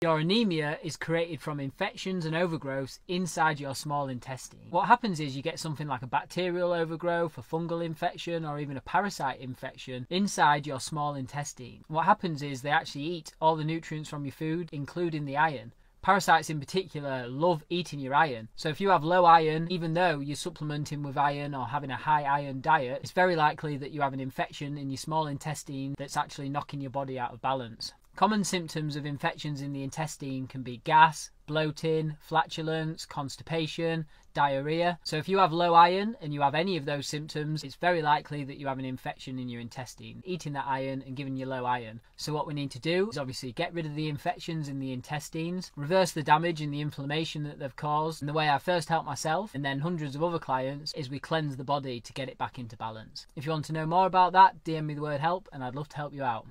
Your anemia is created from infections and overgrowths inside your small intestine. What happens is you get something like a bacterial overgrowth, a fungal infection, or even a parasite infection inside your small intestine. What happens is they actually eat all the nutrients from your food, including the iron. Parasites in particular love eating your iron. So if you have low iron, even though you're supplementing with iron or having a high iron diet, it's very likely that you have an infection in your small intestine that's actually knocking your body out of balance. Common symptoms of infections in the intestine can be gas, bloating, flatulence, constipation, diarrhea. So if you have low iron and you have any of those symptoms, it's very likely that you have an infection in your intestine, eating that iron and giving you low iron. So what we need to do is obviously get rid of the infections in the intestines, reverse the damage and the inflammation that they've caused. And the way I first helped myself and then hundreds of other clients is we cleanse the body to get it back into balance. If you want to know more about that, DM me the word help and I'd love to help you out.